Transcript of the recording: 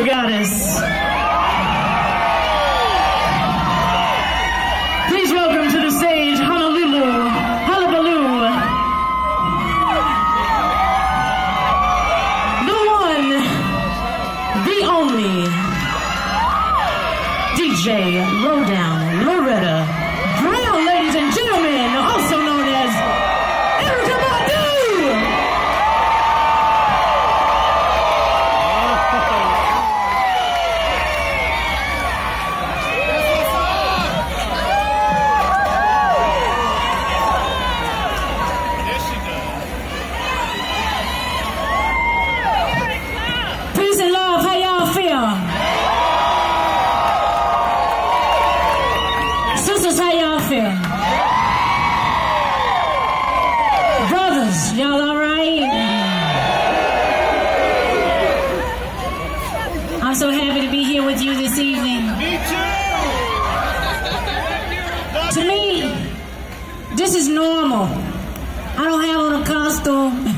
goddess. Please welcome to the stage, Honolulu, Hullabaloo. The one, the only, DJ Lowdown. Brothers, y'all all right? I'm so happy to be here with you this evening. Me too. To me, this is normal. I don't have on a costume.